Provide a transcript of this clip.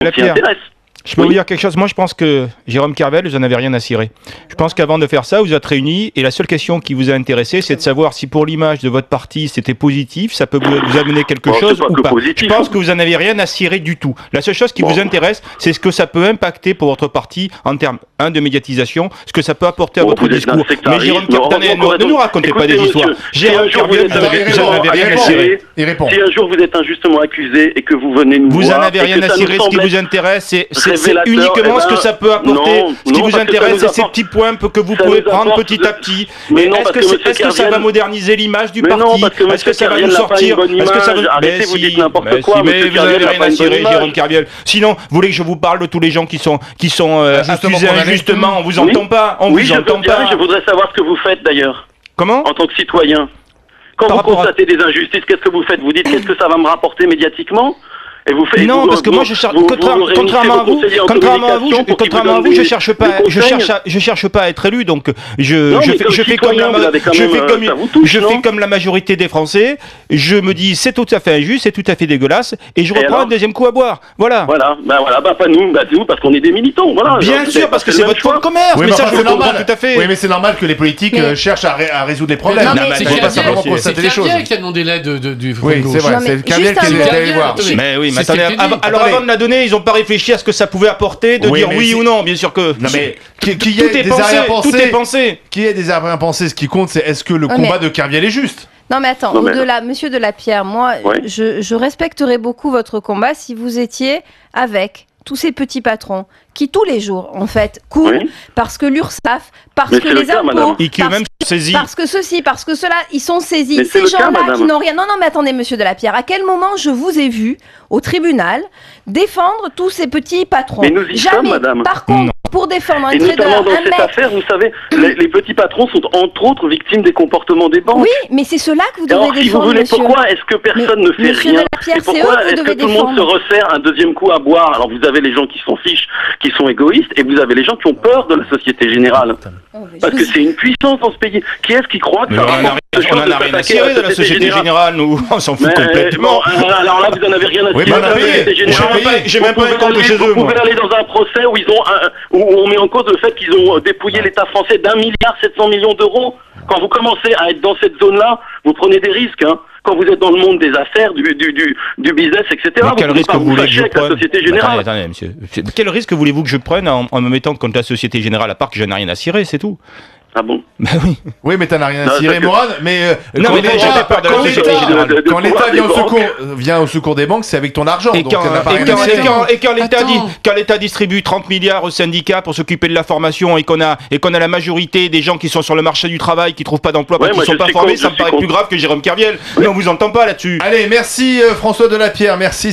On s'y intéresse. Je peux Oui. vous dire quelque chose Moi, je pense que Jérôme Carvel, vous n'en avez rien à cirer. Je pense qu'avant de faire ça, vous êtes réunis et la seule question qui vous a intéressé, c'est de savoir si pour l'image de votre parti, c'était positif, ça peut vous, amener quelque Bon, chose pas ou que pas. positif. Je pense que vous n'en avez rien à cirer du tout. La seule chose qui Bon. vous intéresse, c'est ce que ça peut impacter pour votre parti en termes, un, de médiatisation, ce que ça peut apporter à Bon, votre discours. Mais Jérôme Carvel, ne, nous racontez pas des monsieur, histoires. Jérôme Carvel, vous n'en avez rien à cirer. Si un jour vous êtes injustement accusé et que vous venez nous Vous voir en avez rien à cirer, ce qui vous intéresse, c'est c'est- uniquement eh ce que ben, ça peut apporter. non, ce qui non, vous intéresse, c'est ces petits points que vous pouvez prendre apporte petit à petit. Mais est-ce que, ça va moderniser l'image du Mais parti non, parce que Est-ce que ça va nous sortir Est-ce que ça va. Arrêtez, Mais vous si, dites n'importe mais quoi, Mais vous n'avez n'a rien pas à. Jérôme Kerviel. Sinon, vous voulez que je vous parle de tous les gens qui sont qui sont euh, Bah, justement, accusés injustement On vous entend pas On Oui, vous je veux entend pas. je voudrais savoir ce que vous faites d'ailleurs, Comment en tant que citoyen. Quand Par vous à- constatez des injustices, qu'est-ce que vous faites? Vous dites qu'est-ce que ça va me rapporter médiatiquement? Et vous faites, Non, vous- parce que vous- moi je cherche contrairement à vous, contrairement à vous, je, contrairement à vous je cherche pas, je cherche, à, je cherche pas à être élu, donc je, Non, je fais, comme je fais comme la, je fais euh, comme, touche, je fais comme la majorité des Français. Je me dis c'est tout à fait injuste, c'est tout à fait dégueulasse, et je Et reprends un deuxième coup à boire. Voilà. Voilà, ben voilà, bah pas nous, bah nous parce qu'on est des militants, voilà. Bien Vous sûr, parce que c'est votre fonds de choix. commerce. Oui, mais ça, je le comprends normal. tout à fait. Oui, mais c'est normal que les politiques euh, cherchent à, ré- à résoudre les problèmes. C'est pas simplement c'est constater les choses. Qui a demandé l'aide de- de- du Oui, c'est vrai, c'est qui est allé voir. Mais oui, mais attendez, av- alors Attendez. avant de la donner, ils ont pas réfléchi à ce que ça pouvait apporter, de Oui, dire oui ou non, bien sûr que. Non mais qui, qui tout est des pensé, tout est pensé. qui ait des arrière-pensées, ce qui compte, c'est est-ce que le Ouais, combat mais- de Kerviel est juste Non mais attends, Non, mais- au-delà, monsieur Delapierre, moi, Ouais. je, je respecterais beaucoup votre combat si vous étiez avec tous ces petits patrons qui tous les jours, en fait, courent Oui. parce que l'URSSAF, parce Mais que le les cas, impôts, parce, saisis. parce que ceci, parce que cela, ils sont saisis. Mais Ces le gens-là qui n'ont rien. Non, non, mais attendez, monsieur Delapierre, à quel moment je vous ai vu au tribunal défendre tous ces petits patrons? Mais nous y Jamais. sommes, madame. Par contre, Non. Pour défendre un Et trader, notamment dans un cette mec. affaire, vous savez, les, les petits patrons sont entre autres victimes des comportements des banques. Oui, mais c'est cela que vous devez alors, si vous défendre, voulez, monsieur. pourquoi est-ce que personne ne fait monsieur rien Delapierre, Et pourquoi est-ce que tout le monde se défendre. resserre un deuxième coup à boire Alors vous avez les gens qui s'en fichent, qui sont égoïstes, et vous avez les gens qui ont peur de la Société Générale. Oh, mais Parce que c'est une puissance dans ce pays. Qui est-ce qui croit que Mais ça on en a rapporte rien- quelque on chose en de a rien à cirer de la Société Générale, nous, on s'en fout Mais, complètement. bon, alors, là, vous en avez rien à a de la. Société J'ai Générale. même pas- j'ai même Vous pas un compte chez eux, Vous pouvez aller dans un procès où, ils ont un- où on met en cause le fait qu'ils ont dépouillé l'État français d'un milliard 700 millions d'euros. Quand vous commencez à être dans cette zone-là, vous prenez des risques. Hein. Quand vous êtes dans le monde des affaires, du, du, du, du business, etc., Mais vous quel pouvez risque pas vous vous voulez que je avec la prenne Société Mais Générale. Attendez, attendez, monsieur. Quel risque voulez-vous que je prenne en, en me mettant contre la Société Générale, à part que je n'ai rien à cirer, c'est tout? Ah bon Bah oui. Oui, mais t'en as rien à cirer, Morane. Mais euh, Non, quand mais l'État- quand Société l'État- Générale. de- de quand l'État pouvoir vient au des secours, banques. euh, vient au secours des banques, c'est avec ton argent. Et donc quand, et quand- à et cirer. quand- et quand l'État dit, Attends. quand l'État distribue 30 milliards aux syndicats pour s'occuper de la formation et qu'on a, et qu'on a la majorité des gens qui sont sur le marché du travail, qui trouvent pas d'emploi parce qu'ils sont pas formés, ça me paraît plus grave que Jérôme Kerviel. Mais on vous entend pas là-dessus. Allez, merci euh, François Delapierre, merci